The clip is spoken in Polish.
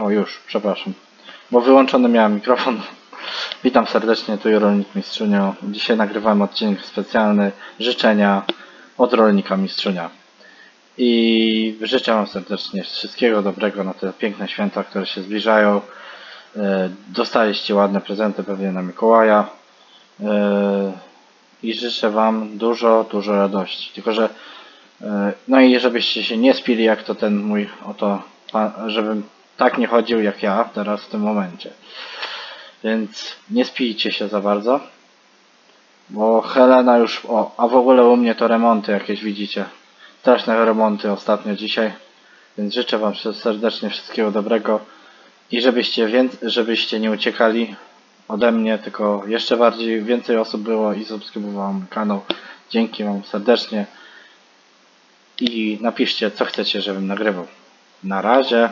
O już, przepraszam. Bo wyłączony miałem mikrofon. Witam serdecznie, tu Rolnik Mistrzunio. Dzisiaj nagrywamy odcinek specjalny życzenia od Rolnika Mistrzunia. I życzę Wam serdecznie wszystkiego dobrego na te piękne święta, które się zbliżają. E, Dostaliście ładne prezenty pewnie na Mikołaja. E, I życzę Wam dużo, dużo radości. Tylko, że e, no i żebyście się nie spili jak to ten mój oto, żebym tak nie chodził jak ja teraz w tym momencie. Więc nie spijcie się za bardzo. Bo Helena już, o, a w ogóle u mnie to remonty jakieś widzicie. Straszne remonty ostatnio dzisiaj. Więc życzę Wam serdecznie wszystkiego dobrego. I żebyście, więc- żebyście nie uciekali ode mnie, tylko jeszcze bardziej, więcej osób było i subskrybowało mój kanał. Dzięki Wam serdecznie. I napiszcie, co chcecie, żebym nagrywał. Na razie.